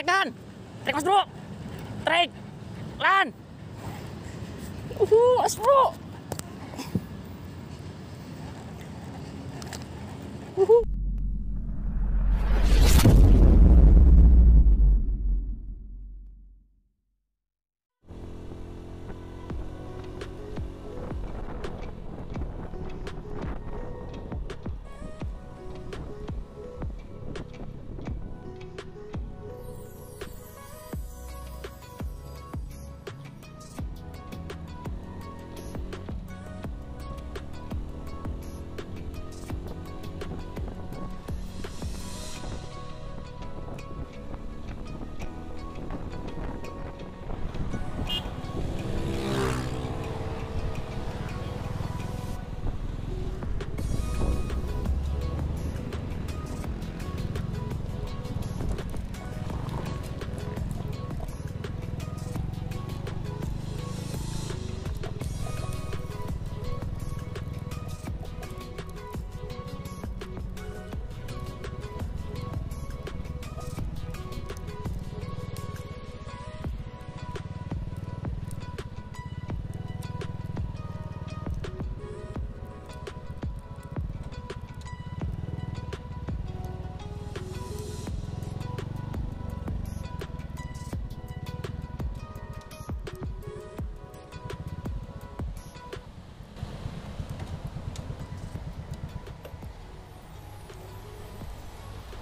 Trek lan. Trek mas bro. Trek. Lan. Uhuh, mas bro.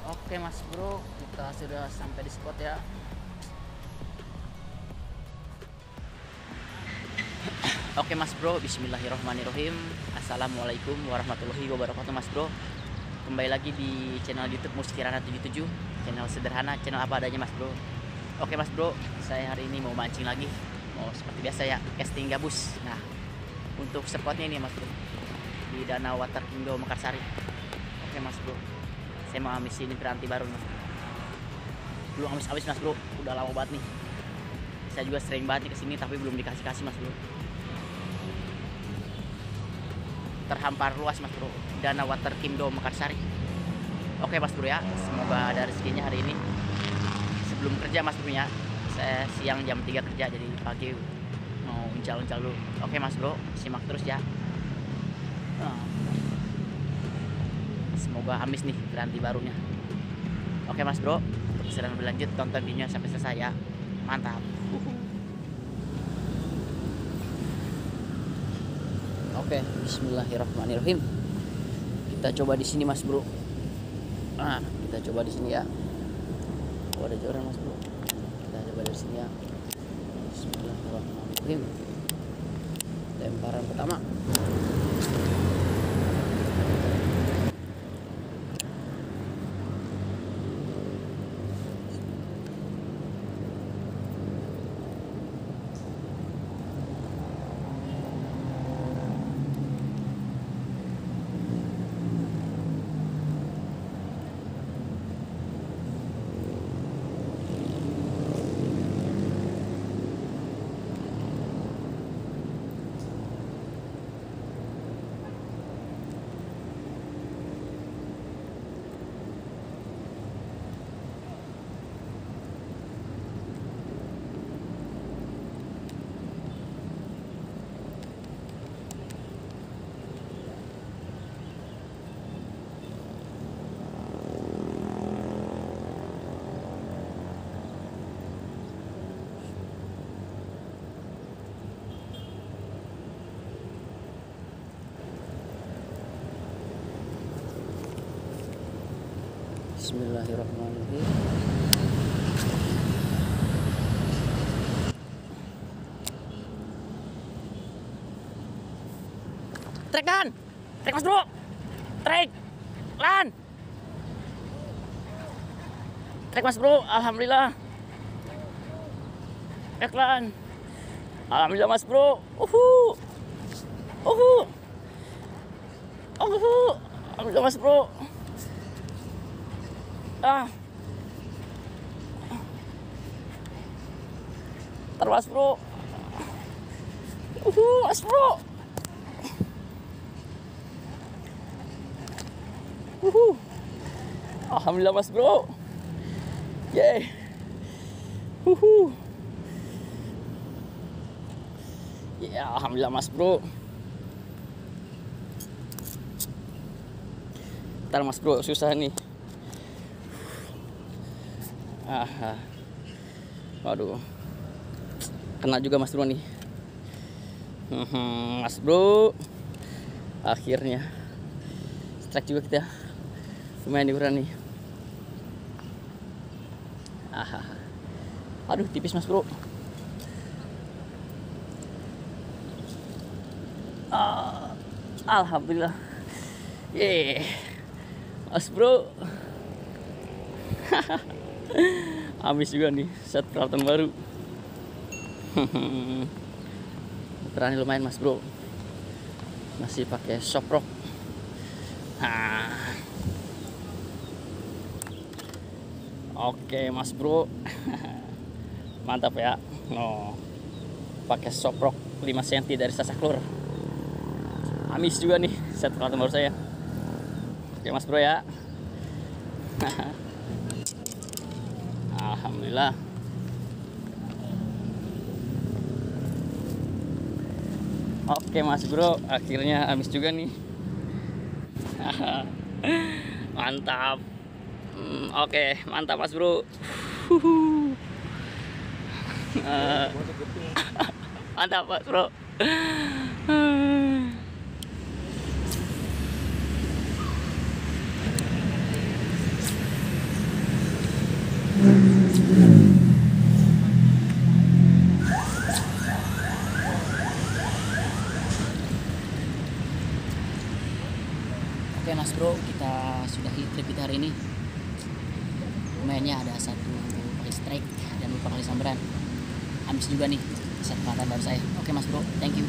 Oke mas bro, kita sudah sampai di spot ya. Oke mas bro, Bismillahirrahmanirrahim. Assalamualaikum warahmatullahi wabarakatuh mas bro. Kembali lagi di channel YouTube Muskirana 77 Channel sederhana, channel apa adanya mas bro. Oke mas bro, saya hari ini mau mancing lagi. Mau seperti biasa ya, casting gabus. Nah, untuk spotnya ini mas bro di Danau Water Kingdo Mekarsari. Oke mas bro, saya mau amis ini berhenti baru mas belum amis-amis mas bro. Udah lama banget nih. Saya juga sering banget nih ke sini tapi belum dikasih kasih mas bro. Terhampar luas mas bro. Dana water kimdo mekarsari oke mas bro ya. Semoga ada rezekinya hari ini. Sebelum kerja mas bro ya. Saya siang jam 3 kerja jadi pagi mau uncal-uncal dulu. Oke mas bro. Simak terus ya. Nah. Semoga amis nih ganti barunya. Oke mas bro, untuk keseruan berlanjut tonton videonya sampai selesai ya. Mantap. Oke, Bismillahirrahmanirrahim. Kita coba di sini mas bro. Nah, kita coba di sini ya. Oh, ada joran mas bro. Kita coba dari sini ya. Bismillahirrahmanirrahim. Lemparan pertama. Bismillahirrahmanirrahim. Trek lan. Trek Mas Bro. Trek. Lan. Trek Mas Bro, alhamdulillah. Trek lan. Alhamdulillah Mas Bro. Uhu. Uhu. Uhu. Alhamdulillah Mas Bro. Ah. Mas Bro. Uhu, Mas Bro. Uhu. Alhamdulillah Mas Bro. Yeay. Uhuh. Ya, alhamdulillah Mas Bro. Ntar Mas Bro susah nih. Ah. ah. Waduh. Kena juga Mas Bro nih. Hmm, Mas Bro. Akhirnya strike juga kita. Lumayan ukuran nih. Ah. ah, ah. Aduh, tipis Mas Bro. Ah, Alhamdulillah. Yeay. Mas Bro. Habis juga nih set peralatan baru. Ukurannya lumayan Mas Bro. Masih pakai soprok. Nah. Oke Mas Bro. Mantap ya. No. Pakai soprok 5 cm dari sasaklur. Amis juga nih set peralatan baru saya. Oke Mas Bro ya. Alhamdulillah. Oke Mas Bro, akhirnya habis juga nih. mantap. Hmm, Oke, mantap Mas Bro. Eh, mantap Mas Bro. Oke Mas Bro, kita sudah trip kita hari ini. Lumayannya ada satu kali strike dan beberapa kali sambaran. Habis juga nih set pelatan baru saya. Oke Mas Bro, thank you.